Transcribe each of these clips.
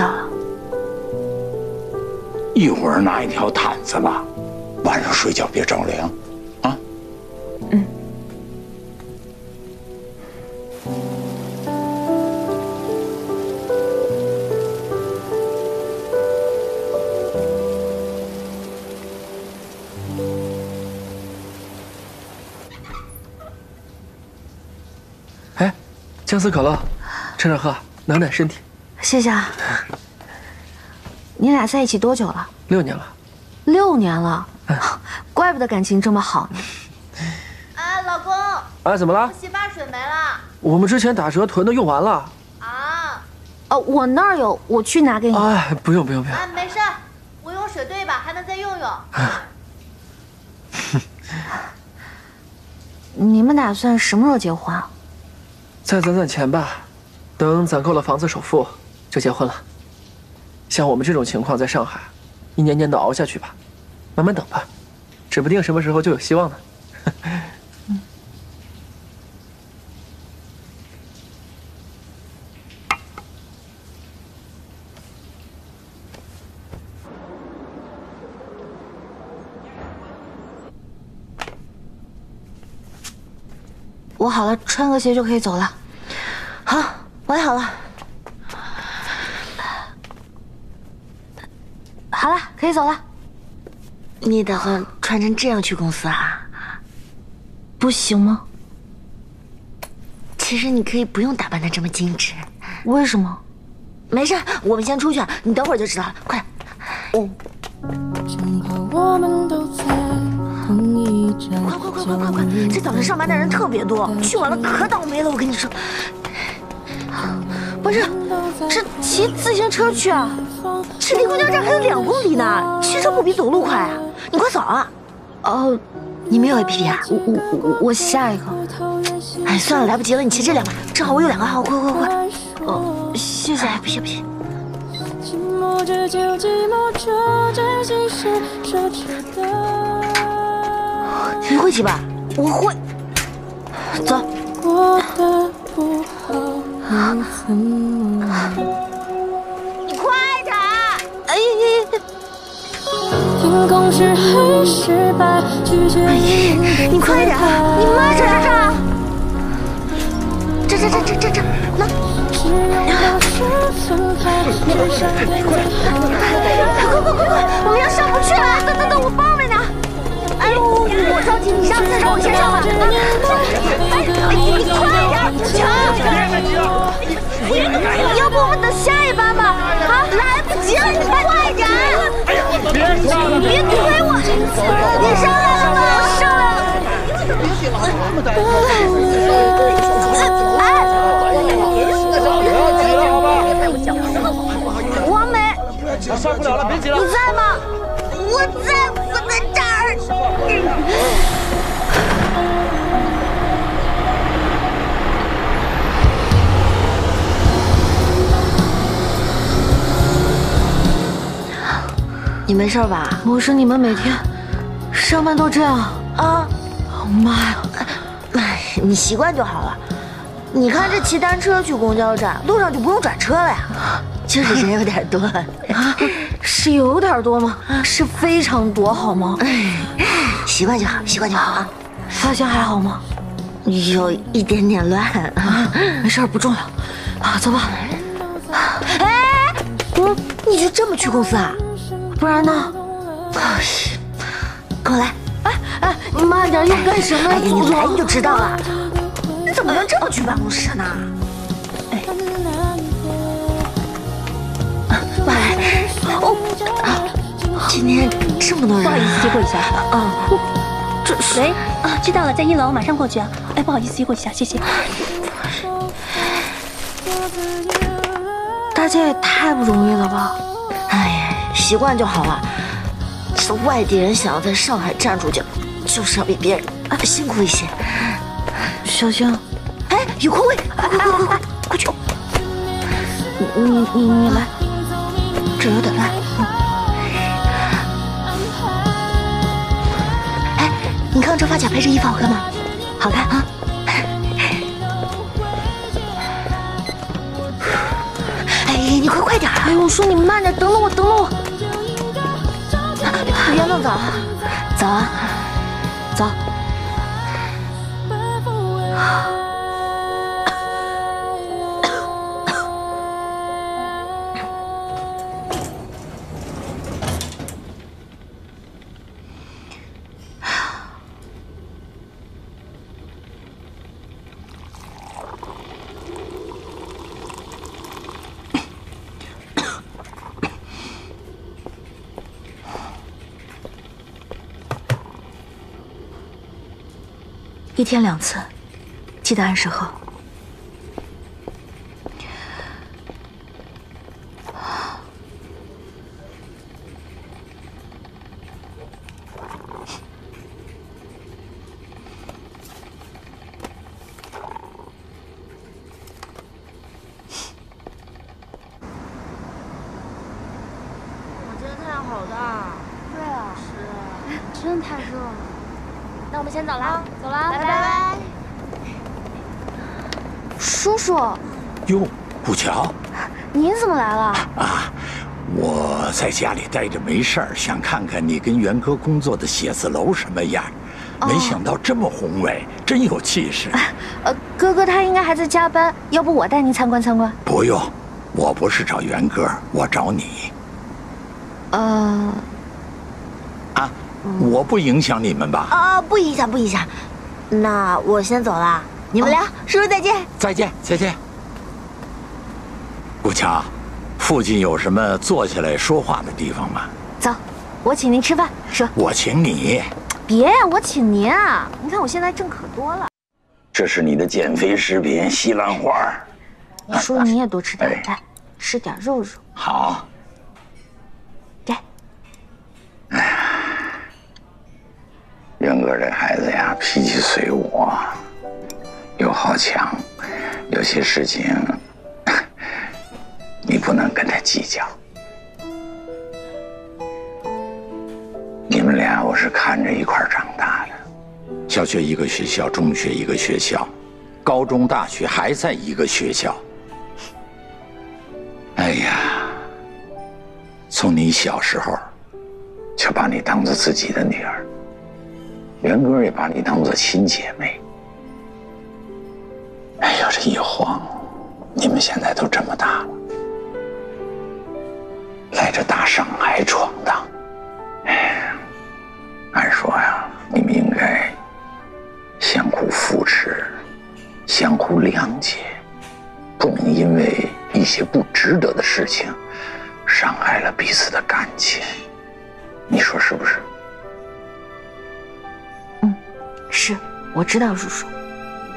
道了。一会儿拿一条毯子吧，晚上睡觉别着凉，啊。嗯。哎，姜丝可乐，趁热喝，暖暖身体。谢谢啊。你俩在一起多久了？六年了。六年了，怪不得感情这么好呢。哎，老公。哎，怎么了？洗发水没了。我们之前打折囤的用完了。啊？哦，我那儿有，我去拿给你。哎，不用不用不用。哎，没事，我用水兑吧，还能再用用。你们打算什么时候结婚啊？再攒攒钱吧，等攒够了房子首付，就结婚了。像我们这种情况，在上海，一年年的熬下去吧，慢慢等吧，指不定什么时候就有希望呢。我好了，穿个鞋就可以走了。好，我也好了。好了，可以走了。你打算穿成这样去公司啊？不行吗？其实你可以不用打扮的这么精致。为什么？没事，我们先出去，你等会儿就知道了。快。哦。快快快快快快！这早上上班的人特别多，去晚了可倒霉了。我跟你说。不是，是骑自行车去啊？这离公交站还有两公里呢，骑车不比走路快啊？你快扫啊！哦，你没有 APP 啊？我我我我下一个。哎，算了，来不及了，你骑这辆吧，正好我有两个号，快快快！哦，谢谢。不行不行。你会骑吧？我会。走。你快点！你慢着着！这这这这这这，来。快快快快！我们要上不去了！等等等，我你上次让我先上吧。哎，你快点，强！要不我们等下一班吧？啊，来不及了，你快点！别别推我！你上来你没事吧？我说你们每天上班都这样啊？妈呀！哎，你习惯就好了。你看这骑单车去公交站，路上就不用转车了呀。就是人有点多啊，是有点多吗？是非常多，好吗？习惯就好，习惯就好啊。发型还好吗？有一点点乱啊，没事，不重要。啊，走吧。哎，嗯，你就这么去公司啊？不然呢？跟我来！哎哎，你慢点，要干什么？你来你就知道了。你怎么能这么去办公室呢？哎，喂，哦，今天这么多人，不好意思，接过一下。啊，这谁？啊，知道了，在一楼，马上过去啊。哎，不好意思，接过一下，谢谢。大家也太不容易了吧？习惯就好了。这外地人想要在上海站住脚，就是要比别人辛苦一些。小星，哎，有空位，快快快快快，快去！你你你你来，这有点乱。哎，你看这发卡配这衣服好看吗？好看啊！哎，你快快点啊！哎呦，我说你慢点，等等我，等等我。袁总早，早啊，走。一天两次，记得按时喝。我今天太阳好大。对啊，是。真的太热了。那我们先走了，走了，拜拜。叔叔，哟，古桥您怎么来了？啊，我在家里待着没事儿，想看看你跟元哥工作的写字楼什么样。没想到这么宏伟，真有气势。呃，哥哥他应该还在加班，要不我带您参观参观？不用，我不是找元哥，我找你。呃，啊，我不影响你们吧？啊，不影响，不影响。那我先走了，你们聊，叔叔再见。再见，再见。顾强，附近有什么坐下来说话的地方吗？走，我请您吃饭。说，我请你。别呀，我请您啊！你看我现在挣可多了。这是你的减肥食品西兰花。叔叔，你也多吃点，哎来吃点肉肉。好。给。元哥这孩子呀，脾气随我，又好强，有些事情 你不能跟他计较。你们俩我是看着一块长大的，小学一个学校，中学一个学校，高中、大学还在一个学校。哎呀，从你小时候就把你当做自己的女儿。元哥也把你当做亲姐妹。哎呦，这一晃，你们现在都这么大了，来这大上海闯荡。哎，按说呀，你们应该相互扶持，相互谅解，不能因为一些不值得的事情伤害了彼此的感情。你说是不是？是，我知道，叔叔。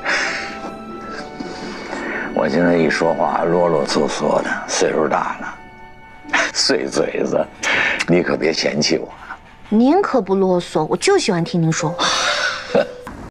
我现在一说话啰啰嗦嗦的，岁数大了，碎嘴子，你可别嫌弃我。您可不啰嗦，我就喜欢听您说话。